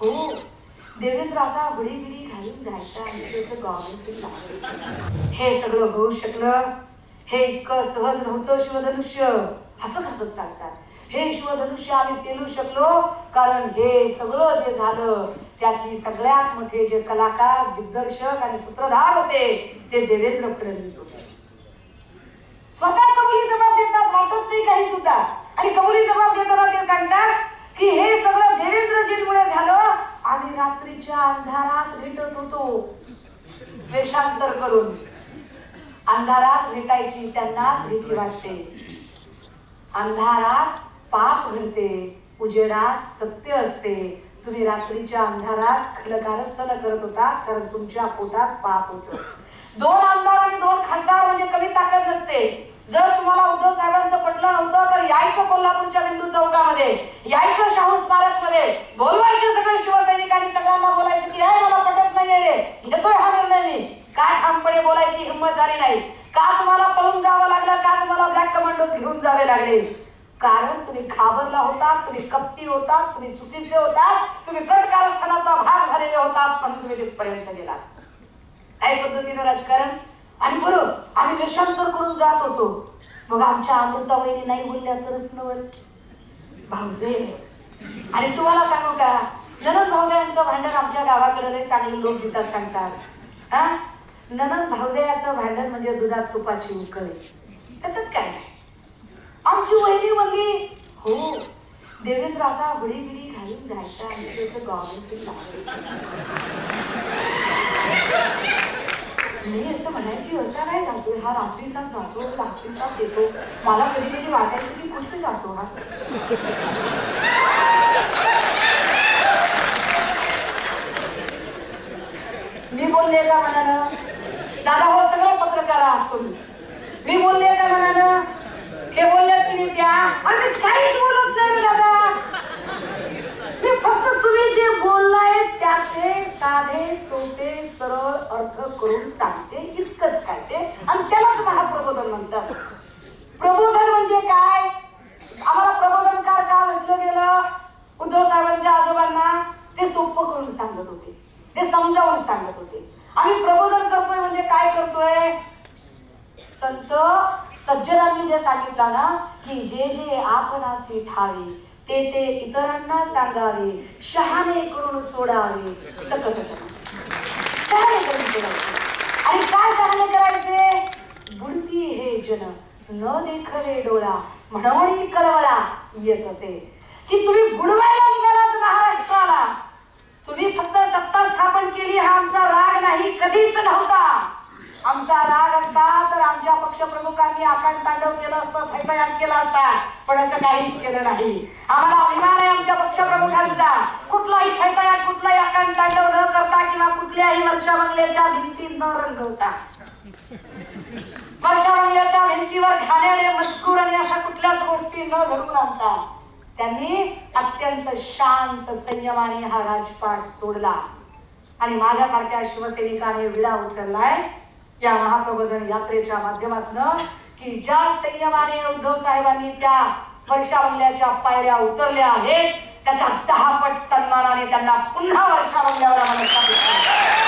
हो. देवेंद्र असा घडी बिडी घालून जायचा आणि गॉर्मेंट लावायचं. हे सगळं होऊ शकलं. हे इतकं सहज नव्हतं शिवधनुष्य. हसत हसत सांगतात हे शिवधनुष्य आम्ही पेलू शकलो. कारण हे सगळं जे झालं त्याची सगळ्यात मोठे जे कलाकार दिग्दर्शक आणि सूत्रधार होते ते देवेंद्र फडणवीस होते स्वतः कबुली जबाब देतात वाटत नाही काही सुद्धा. आणि कबुली जबाब देताना ते सांगतात की हे सगळं देवेंद्रजींमुळे रात्रीच्या अंधारात भेटत होतो. वेषांतर करून. अंधारात भेटायची त्यांनाच भीती वाटते. अंधारात पाप घडते. उजेडात सत्य असते. तुम्ही रात्रीच्या अंधारात खलकारस्थान करत होता कारण तुमच्या पोटात पाप होत. दोन आमदार आणि दोन खासदार म्हणजे कमी ताकद नसते. जर तुम्हाला उद्धव साहेबांचं पटलं नव्हतं तर यायचं कोल्हापूरच्या बिंदू चौकामध्ये. यायचं शाहू स्मारकमध्ये बोलवायचे सगळे शिवसैनिकांनी सगळ्यांना बोलायचं की हे मला पटत नाहीये रे घेतोय हा निर्णय मी. काय ठामपणे बोलायची हिंमत झाली नाही. का तुम्हाला पळून जावं लागलं? का तुम्हाला ब्लॅक कमांडोज घेऊन जावे लागले? कारण तुम्ही घाबरला होता तुम्ही कपटी होता तुम्ही चुकीचे होता तुम्ही कटकारस्थानाचा भाग झालेले होता पण तुम्ही तिथपर्यंत गेला काय पद्धतीनं राजकारण? आणि बरोबर आम्ही वेषांतर करून जात होतो. मग आमच्या अमृतावळीने नाही बोलल्या तरच नवल भाऊजे. आणि तुम्हाला सांगू का ननद भावजयांचं भांडण आमच्या गावाकडे चांगले लोक गीतात सांगतात. हा? ननद भाऊजयाचं भांडण म्हणजे दुधात तुपाची उकळ. त्याच्यात काय आमची वहिनी म्हणली हो देवेंद्र असा बिडी बिडी घालून जायचा आणि त्याचं गॉर्मेंट मी असं म्हणायची असा काय जातो. हा रात्रीचा जातो रात्रीचाच येतो. मला कधी कधी वाटायचं की कुठे जातो हा. मी बोलले का म्हणाल? दादा हो सगळं पत्रकार आहात तुम्ही. मी बोलले का म्हणाल? हे बोलले तुम्ही त्या. आणि काहीच बोलत नाही दादा. मी फक्त तुम्ही जे बोललाय त्याचे साधे सोपे सरळ अर्थ करून सांग इतकंच काय ते आणि त्यालाच महाप्रबोधन म्हणतात प्रबोधन म्हणजे काय आम्हाला प्रबोधनकार का म्हटलं गेलं उद्धव साहेबांच्या आजोबांना ते सोपं करून सांगत होते. ते समजावून सांगत होते. आम्ही प्रबोधन करतोय म्हणजे काय करतोय? संत सज्जनांनी जे सांगितलं ना की जे जे आपण असे ठावे ते ते इतरांना सांगावे शहाणे करून सोडावे सकट शहाणे करून सोडावे. आणि काय शहाणे करायचे? बुडती हे जन न देखवे डोळा म्हणून कलवला येत असे. की तुम्ही बुडवायला निघालात महाराष्ट्राला? तुम्ही फक्त सत्ता स्थापन केली हा आमचा राग नाही कधीच नव्हता. आमचा राग असता तर आमच्या पक्षप्रमुखांनी आकांड तांडव केलं असतं थैतयान केला असता पण असं काहीच केलं नाही. आम्हाला अभिमान आहे आमच्या पक्षप्रमुखांचा. कुठलाही थैतयान कुठलाही आकांड तांडव न करता किंवा कुठल्याही वर्षा बंगल्याच्या भिंती न रंगवता. वर्षा बंगल्याच्या भिंतीवर घाण्याने मजकूर आणि अशा कुठल्याच गोष्टी न घडून आणता. त्यांनी अत्यंत शांत संयमाने हा राजपाट सोडला. आणि माझ्यासारख्या शिवसैनिकाने विडा उचललाय. या महाप्रबोधन यात्रेच्या माध्यमातून की ज्या संयमाने उद्धव साहेबांनी त्या वर्षा बंगल्याच्या पायऱ्या उतरल्या आहेत त्याच्या दहा पट सन्मानाने त्यांना पुन्हा वर्षा बंगल्यावर आम्हाला